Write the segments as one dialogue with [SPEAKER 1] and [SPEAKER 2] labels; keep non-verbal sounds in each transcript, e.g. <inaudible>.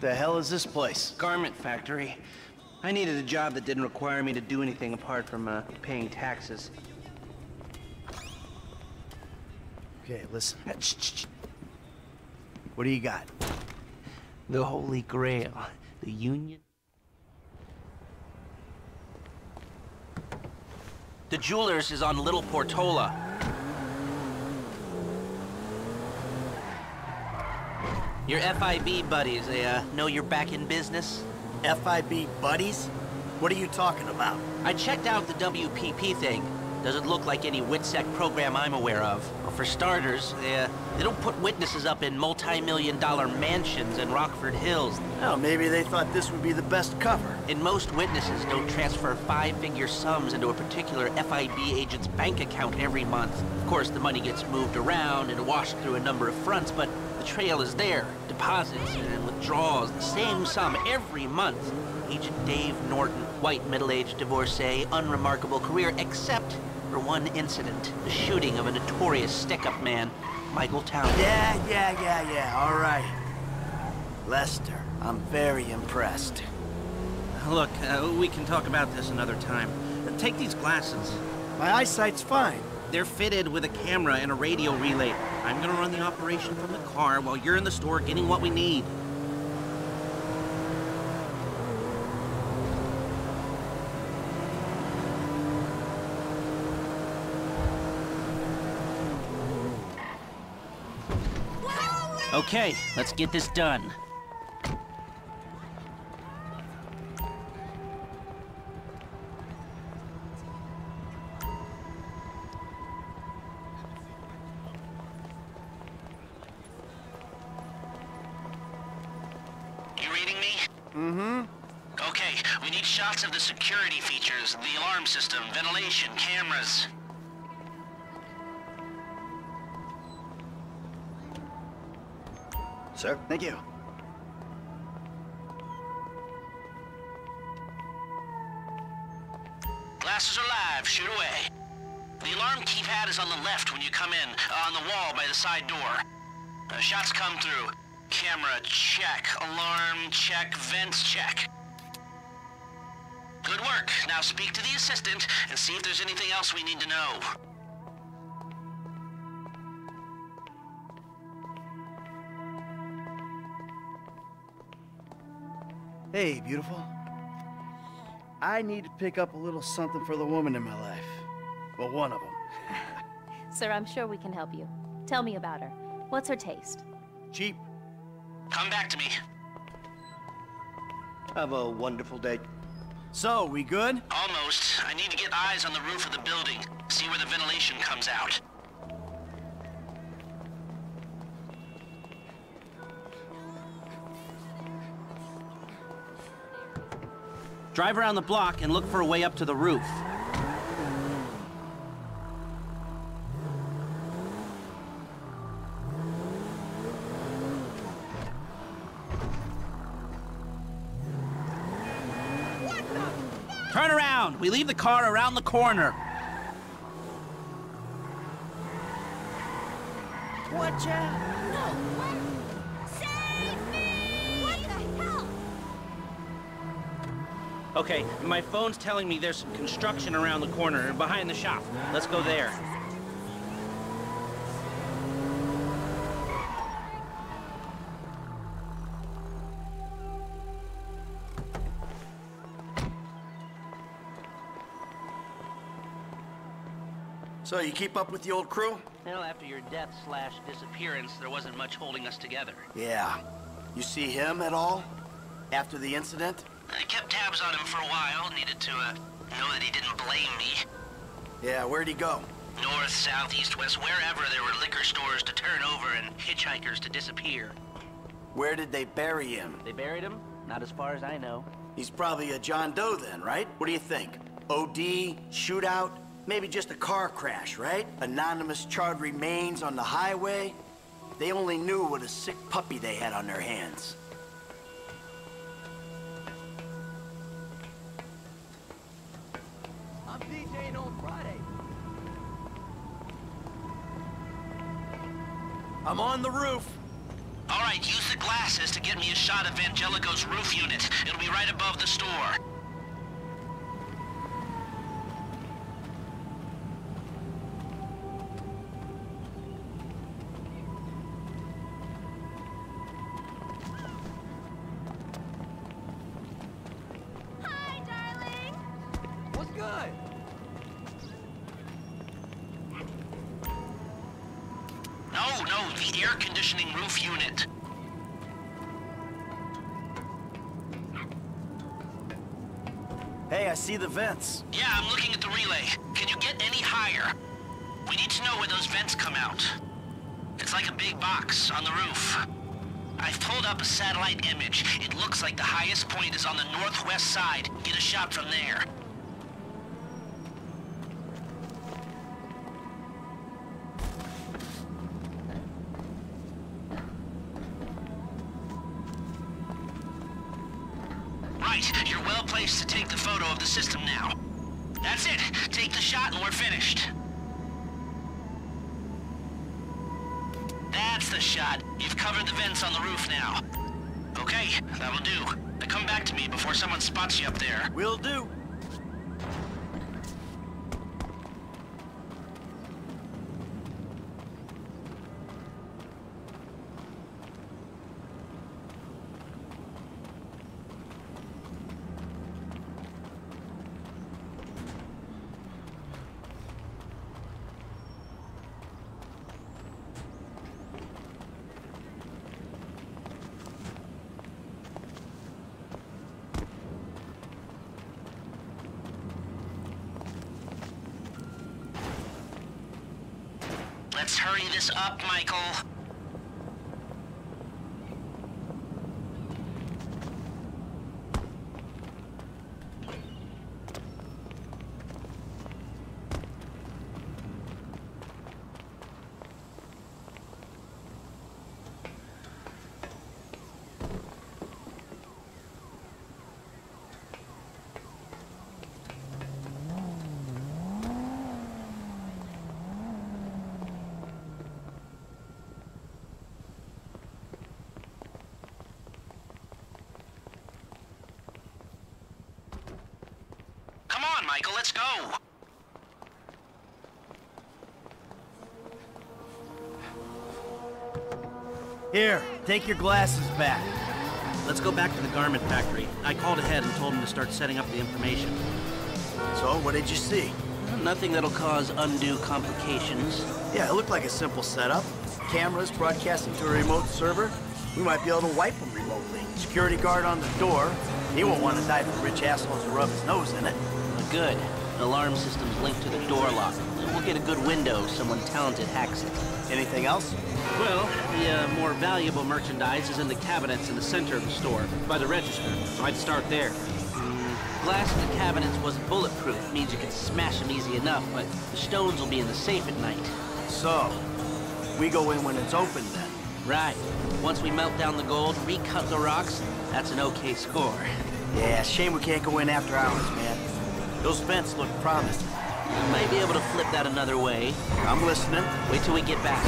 [SPEAKER 1] The hell is this place?
[SPEAKER 2] Garment factory. I needed a job that didn't require me to do anything apart from uh, paying taxes.
[SPEAKER 1] Okay, listen. What do you got?
[SPEAKER 2] The Holy Grail. The Union. The jeweler's is on Little Portola. Your FIB buddies, they uh, know you're back in business?
[SPEAKER 1] FIB buddies? What are you talking about?
[SPEAKER 2] I checked out the WPP thing. Doesn't look like any WITSEC program I'm aware of. Well, for starters, they, uh, they don't put witnesses up in multi-million dollar mansions in Rockford Hills.
[SPEAKER 1] Oh, maybe they thought this would be the best cover.
[SPEAKER 2] And most witnesses don't transfer five-figure sums into a particular FIB agent's bank account every month. Of course, the money gets moved around and washed through a number of fronts, but the trail is there. Deposits and withdrawals, the same sum every month. Agent Dave Norton, white middle-aged divorcee, unremarkable career, except for one incident. The shooting of a notorious stick-up man, Michael Townley.
[SPEAKER 1] Yeah, yeah, yeah, yeah, all right. Lester, I'm very impressed.
[SPEAKER 2] Look, uh, we can talk about this another time. Take these glasses.
[SPEAKER 1] My eyesight's fine.
[SPEAKER 2] They're fitted with a camera and a radio relay. I'm gonna run the operation from the car while you're in the store getting what we need. Okay, let's get this done.
[SPEAKER 1] Mm-hmm.
[SPEAKER 2] Okay, we need shots of the security features, the alarm system, ventilation, cameras.
[SPEAKER 1] Sir, thank you.
[SPEAKER 2] Glasses are live, shoot away. The alarm keypad is on the left when you come in, uh, on the wall by the side door. Uh, shots come through. Camera, check. Alarm, check. Vents, check. Good work. Now speak to the assistant and see if there's anything else we need to know.
[SPEAKER 1] Hey, beautiful. I need to pick up a little something for the woman in my life. Well, one of them. <laughs>
[SPEAKER 3] Sir, I'm sure we can help you. Tell me about her. What's her taste?
[SPEAKER 1] Cheap.
[SPEAKER 2] Come back to me.
[SPEAKER 4] Have a wonderful day.
[SPEAKER 1] So, we good?
[SPEAKER 2] Almost. I need to get eyes on the roof of the building. See where the ventilation comes out. Drive around the block and look for a way up to the roof. Turn around! We leave the car around the corner.
[SPEAKER 1] Watch out!
[SPEAKER 5] Save me! What the hell?
[SPEAKER 2] Okay, my phone's telling me there's some construction around the corner behind the shop. Let's go there.
[SPEAKER 1] So, you keep up with the old crew?
[SPEAKER 2] Well, after your death slash disappearance, there wasn't much holding us together.
[SPEAKER 1] Yeah. You see him at all? After the incident?
[SPEAKER 2] I kept tabs on him for a while. Needed to uh, know that he didn't blame me.
[SPEAKER 1] Yeah, where'd he go?
[SPEAKER 2] North, south, east, west, wherever there were liquor stores to turn over and hitchhikers to disappear.
[SPEAKER 1] Where did they bury him?
[SPEAKER 2] They buried him? Not as far as I know.
[SPEAKER 1] He's probably a John Doe then, right? What do you think? OD, shootout, maybe just a car crash, right? Anonymous charred remains on the highway. They only knew what a sick puppy they had on their hands.
[SPEAKER 4] I'm DJing on Friday.
[SPEAKER 1] I'm on the roof.
[SPEAKER 2] All right, use the glasses to get me a shot of Vangelico's roof unit. It'll be right above the store. No, no, the air conditioning roof unit.
[SPEAKER 1] Hey, I see the vents.
[SPEAKER 2] Yeah, I'm looking at the relay. Can you get any higher? We need to know where those vents come out. It's like a big box on the roof. I've pulled up a satellite image. It looks like the highest point is on the northwest side. Get a shot from there. You're well placed to take the photo of the system now. That's it. Take the shot and we're finished. That's the shot. You've covered the vents on the roof now. Okay, that'll do. Now come back to me before someone spots you up there.
[SPEAKER 1] Will do.
[SPEAKER 2] Let's hurry this up, Michael. Come on, Michael, let's go.
[SPEAKER 1] Here, take your glasses back.
[SPEAKER 6] Let's go back to the garment factory. I called ahead and told him to start setting up the information.
[SPEAKER 1] So, what did you see?
[SPEAKER 2] Nothing that'll cause undue complications.
[SPEAKER 1] Yeah, it looked like a simple setup. Cameras broadcasting to a remote server. We might be able to wipe them remotely. Security guard on the door. He won't want to die for rich assholes to rub his nose in it.
[SPEAKER 2] Good. The alarm system's linked to the door lock. We'll get a good window if someone talented hacks it.
[SPEAKER 1] Anything else?
[SPEAKER 6] Well, the uh, more valuable merchandise is in the cabinets in the center of the store, by the register, so I'd start there.
[SPEAKER 2] Glass in the cabinets wasn't bulletproof. Means you can smash them easy enough, but the stones will be in the safe at night.
[SPEAKER 1] So, we go in when it's open then.
[SPEAKER 2] Right. Once we melt down the gold, recut the rocks, that's an okay score.
[SPEAKER 1] Yeah, shame we can't go in after hours, man. Those vents look promising.
[SPEAKER 2] You might be able to flip that another way.
[SPEAKER 1] I'm listening.
[SPEAKER 2] Wait till we get back.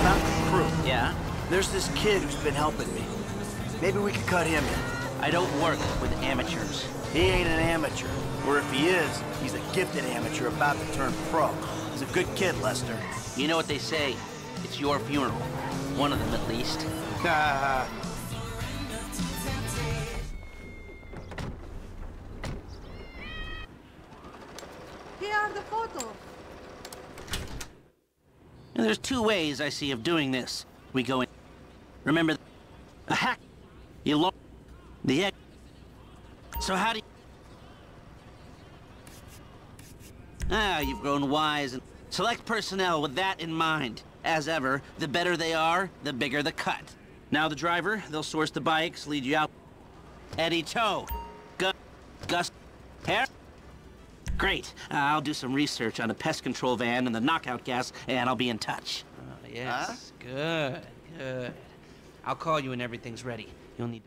[SPEAKER 1] About the crew.
[SPEAKER 2] Yeah?
[SPEAKER 1] There's this kid who's been helping me. Maybe we could cut him in.
[SPEAKER 2] I don't work with amateurs.
[SPEAKER 1] He ain't an amateur. Or if he is, he's a gifted amateur about to turn pro. He's a good kid, Lester.
[SPEAKER 2] You know what they say. It's your funeral. One of them, at least. <laughs> <laughs> And there's two ways I see of doing this. We go in. Remember, a hack. You lo- the egg. So how do you... Ah, you've grown wise and select personnel with that in mind. As ever, the better they are, the bigger the cut. Now the driver, they'll source the bikes, lead you out. Eddie Toh. Gus. Gus. Great. Uh, I'll do some research on a pest control van and the knockout gas, and I'll be in touch. Oh, yes. Good. Good. I'll call you when everything's ready. You'll need.